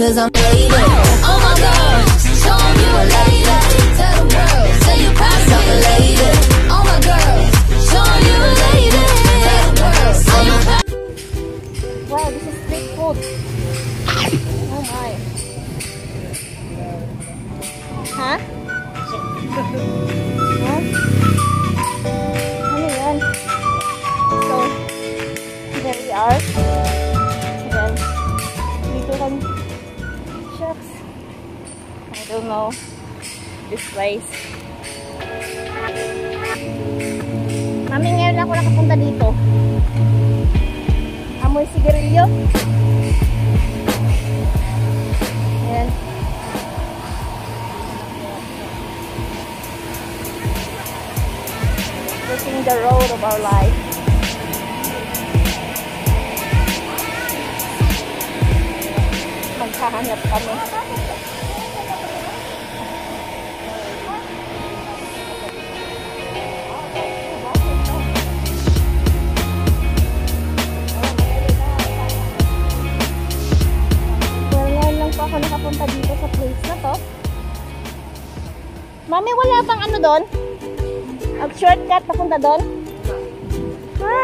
Cause I'm lady. Oh my god, show 'em you a lady. Tell the world, say you pass up a lady. Oh my god, show 'em you a lady. Tell the world, say you pass Wow, this is street food. Oh my. Ha? Ha? Don't know. This place. Mami, ngayon ako nakapunta dito. Amoy sigarilyo. Ayan. Looking the road of our life. Maghahanap kami. Mami, wala bang ano doon? Ang shortcut papunta doon? Ha?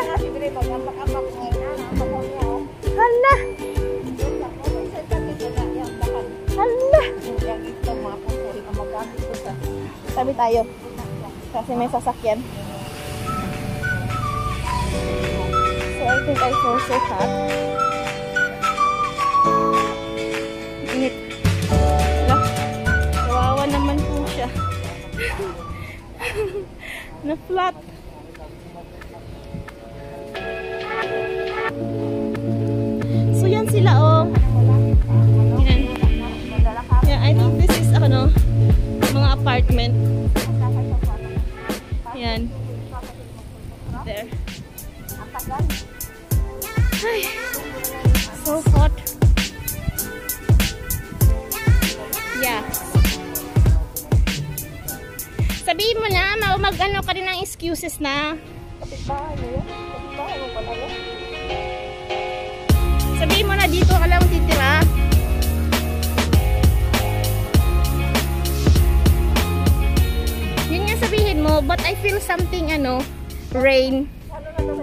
Hala! Hala! Sabi tayo. Kasi may sasakyan. So, I think I feel so hot. Na flat. So yan sila oh. Yan. Yeah, I think this is ano, mga apartment. Yan. There. Ay, Sabihin mo na, ma- mag-ano ka rin ng excuses na. Sabihin mo na dito ka lang titira. Yun nga sabihin mo, but I feel something ano, rain. Ano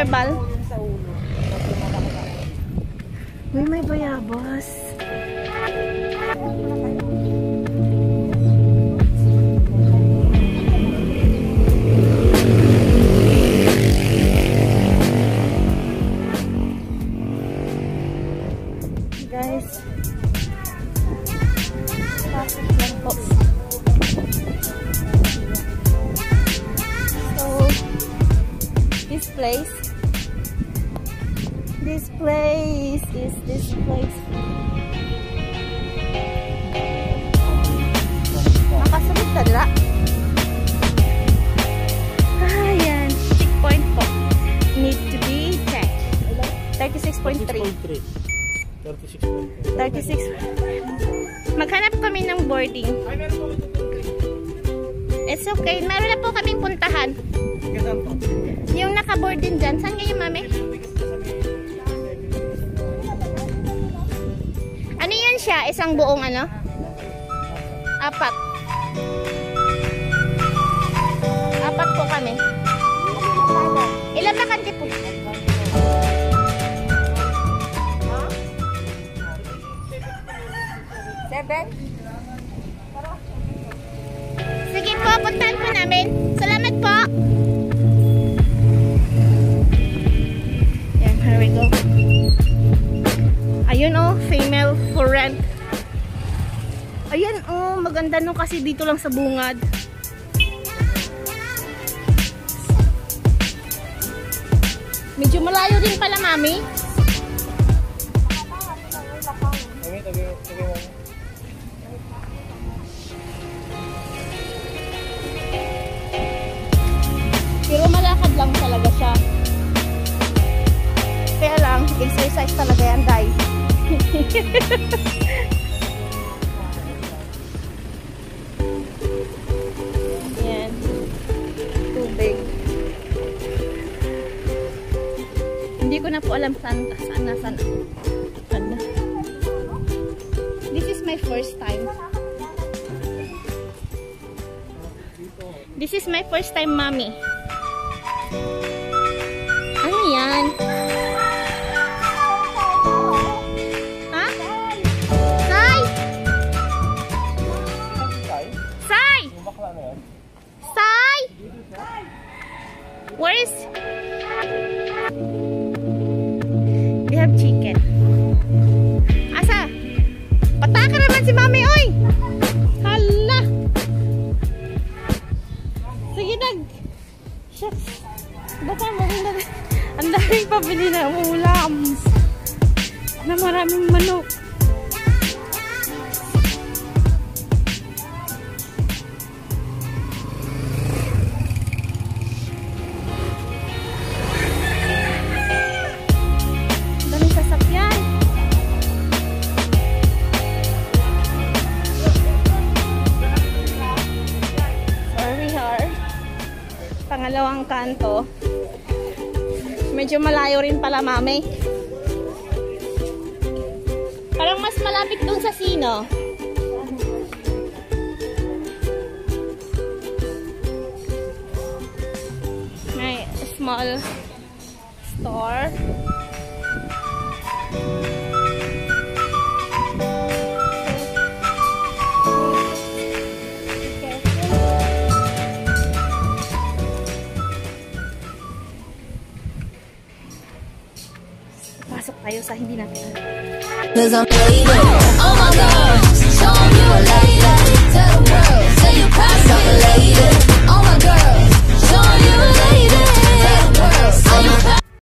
interval. Uy, may bayabas. Guys. Traffic lang po. So, this place, this place is this place. Makasunod ka dila. Ah, yan. Checkpoint po. Need to be checked. 36.3. 36.3. 36. Maghanap kami ng boarding. It's okay. Meron na po kaming puntahan. Yung nakaboard din dyan. Saan kayo, mami? Isang buong ano? Apat. Apat po kami. Ilan na kanti po? Seven? Maganda no kasi dito lang sa bungad. Medyo malayo din pala, mami. Pero malakad lang talaga siya. Kaya lang, exercise talaga yan, Day. Hindi ko na po alam saan, saan na, saan. na. This is my first time. This is my first time, mommy. Ano yan? Ha? Sai! Sai! Sai! Where is... Have chicken. Asa? Pataka naman si mami, oy! Hala! Sige, nag... Shucks. Baka mo. Ang daming pabili na ulam. Na maraming manok. Pangalawang kanto. Medyo malayo rin pala, mami. Parang mas malapit dun sa sino. May small store. tayo sa hindi natin alam. Oh my God, show you later. Tell the world, say you proud, later.